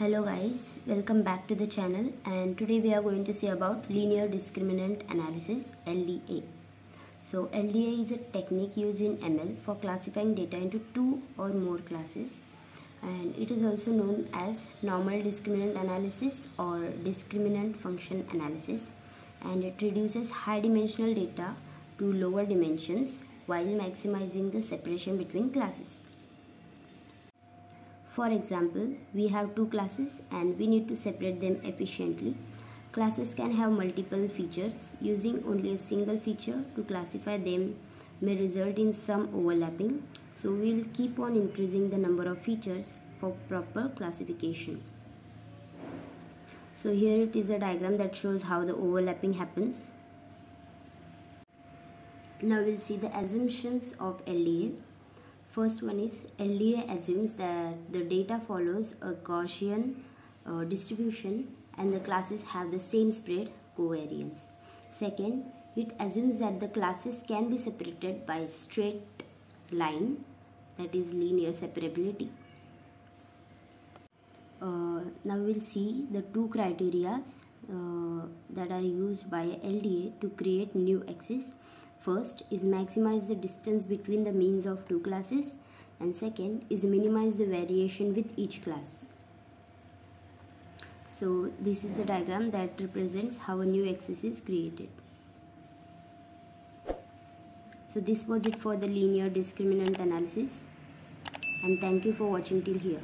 Hello guys, welcome back to the channel and today we are going to see about linear discriminant analysis LDA. So LDA is a technique used in ML for classifying data into two or more classes and it is also known as normal discriminant analysis or discriminant function analysis and it reduces high dimensional data to lower dimensions while maximizing the separation between classes. For example, we have two classes and we need to separate them efficiently. Classes can have multiple features. Using only a single feature to classify them may result in some overlapping. So we will keep on increasing the number of features for proper classification. So here it is a diagram that shows how the overlapping happens. Now we'll see the assumptions of LDA. First one is LDA assumes that the data follows a Gaussian uh, distribution and the classes have the same spread covariance. Second, it assumes that the classes can be separated by a straight line that is linear separability. Uh, now we'll see the two criterias uh, that are used by LDA to create new axis First is maximize the distance between the means of two classes and second is minimize the variation with each class. So this is the diagram that represents how a new axis is created. So this was it for the linear discriminant analysis and thank you for watching till here.